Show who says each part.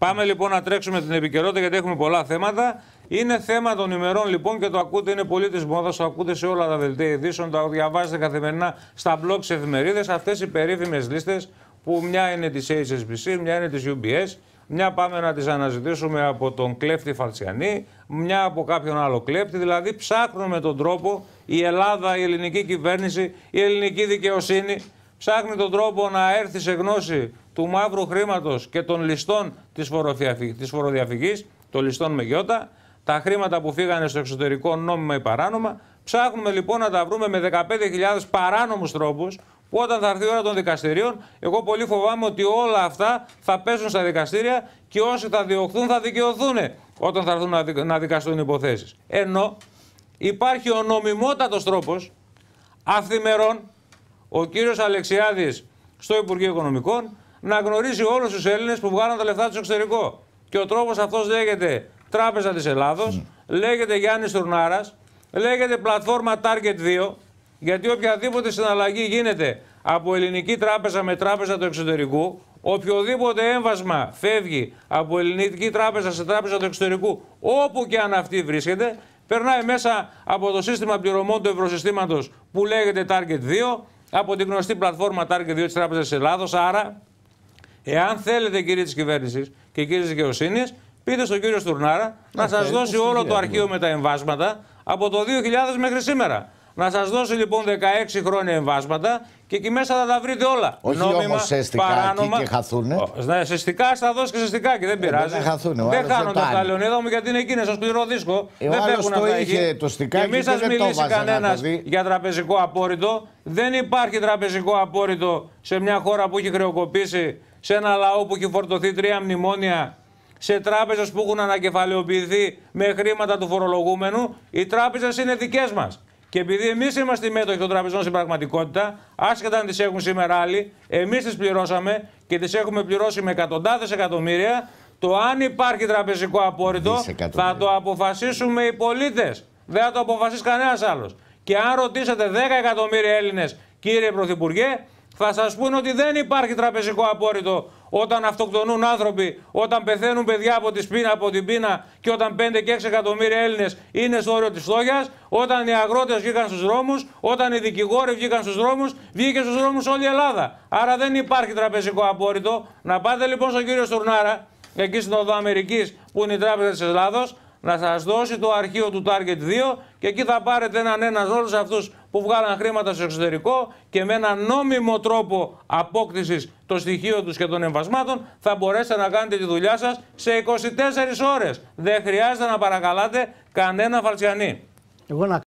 Speaker 1: Πάμε λοιπόν να τρέξουμε την επικαιρότητα γιατί έχουμε πολλά θέματα. Είναι θέμα των ημερών λοιπόν και το ακούτε, είναι πολύ της μόδας, το ακούτε σε όλα τα δελτία ειδήσεων, το διαβάζετε καθημερινά στα blog σε εφημερίδες. Αυτές οι περίφημες λίστες που μια είναι της HSBC, μια είναι της UBS, μια πάμε να τις αναζητήσουμε από τον κλέφτη Φαλτσιανή, μια από κάποιον άλλο κλέφτη. Δηλαδή ψάχνουμε τον τρόπο η Ελλάδα, η ελληνική κυβέρνηση, η ελληνική δικαιοσύνη ψάχνει τον τρόπο να έρθει σε γνώση του μαύρου χρήματος και των ληστών της φοροδιαφυγής, των ληστών με γιώτα, τα χρήματα που φύγανε στο εξωτερικό νόμιμα ή παράνομα. Ψάχνουμε λοιπόν να τα βρούμε με 15.000 παράνομους τρόπους που όταν θα έρθει η ώρα των δικαστηρίων, εγώ πολύ φοβάμαι ότι όλα αυτά θα πέσουν στα δικαστήρια και όσοι θα διωχθούν θα δικαιωθούν όταν θα έρθουν να δικαστούν υποθέσεις. Ενώ υπάρχει ο νομιμότατος τρόπος αυθημερών ο κύριος Αλεξιάδης στο Υπουργείο Οικονομικών να γνωρίζει όλους τους Έλληνες που βγάλαν τα λεφτά τους στο εξωτερικό. Και ο τρόπος αυτός λέγεται Τράπεζα της Ελλάδος, λέγεται Γιάννης Τουρνάρας, λέγεται πλατφόρμα Target 2, γιατί οποιαδήποτε συναλλαγή γίνεται από ελληνική τράπεζα με τράπεζα του εξωτερικού, οποιοδήποτε έμβασμα φεύγει από ελληνική τράπεζα σε τράπεζα του εξωτερικού, όπου και αν αυτή βρίσκεται, περνάει μέσα από το σύστημα πληρωμών του ευρωσυστήματος που λέγεται Target 2, από την γνωστή πλατφόρμα Target 2 της Τράπεζας της Ελλάδος. Άρα, εάν θέλετε, κύριε της κυβέρνησης και κύριε της δικαιοσύνης, πείτε στον κύριο Στουρνάρα να σας δώσει όλο το αρχείο με τα εμβάσματα από το 2000 μέχρι σήμερα. Να σας δώσει λοιπόν 16 χρόνια εμβάσματα και εκεί μέσα θα τα βρείτε όλα.
Speaker 2: Όχι Νόμιμα, όμως σε παράνομα. και χαθούνε.
Speaker 1: Ναι, σε στικά θα δώσει και σε στικάκι, δεν ε, πειράζει.
Speaker 2: Δεν χαθούνε.
Speaker 1: Δεν χάνονται αυτά, Λεωνίδα μου, γιατί είναι εκείνες στο σκληρό δίσκο.
Speaker 2: Ε,
Speaker 1: δεν φεύγουν
Speaker 2: αυτά είχε το στικάκι
Speaker 1: και μην σα μιλήσει κανένας για τραπεζικό απόρριτο. Δεν υπάρχει τραπεζικό απόρριτο σε μια χώρα που έχει χρεοκοπήσει, σε ένα λαό που έχει φορτωθεί τρία μνημόνια σε τράπεζες που έχουν ανακεφαλαιοποιηθεί με χρήματα του φορολογούμενου. Οι τράπεζες είναι δικές μας. Και επειδή εμείς είμαστε οι μέτοχοι των τραπεζών στην πραγματικότητα, άσχετα αν τις έχουν σήμερα άλλοι, εμείς τις πληρώσαμε και τις έχουμε πληρώσει με εκατοντάδες εκατομμύρια. Το αν υπάρχει τραπεζικό απόρριτο θα το αποφασίσουμε οι πολίτες. Δεν θα το αποφασίσει κανένας άλλος. Και αν ρωτήσετε 10 εκατομμύρια Έλληνες, κύριε Πρωθυπουργέ, θα σας πούνε ότι δεν υπάρχει τραπεζικό απόρριτο όταν αυτοκτονούν άνθρωποι, όταν πεθαίνουν παιδιά από, τη σπίνα, από την πείνα και όταν 5 και 6 εκατομμύρια Έλληνες είναι στο όριο της φτώχειας, όταν οι αγρότες βγήκαν στους δρόμους, όταν οι δικηγόροι βγήκαν στους δρόμους, βγήκε στους δρόμους όλη η Ελλάδα. Άρα δεν υπάρχει τραπεζικό απόρριτο. Να πάτε λοιπόν στον κύριο Στουρνάρα, εκεί στην Οδό Αμερικής, που είναι η Τράπεζα της Ελλάδος, να σας δώσει το αρχείο του Target 2 και εκεί θα πάρετε έναν ένας όλους αυτούς που βγάλαν χρήματα στο εξωτερικό και με έναν νόμιμο τρόπο απόκτησης των στοιχείων τους και των εμβασμάτων θα μπορέσετε να κάνετε τη δουλειά σας σε 24 ώρες. Δεν χρειάζεται να παρακαλάτε κανένα φαλτσιανή. Εγώ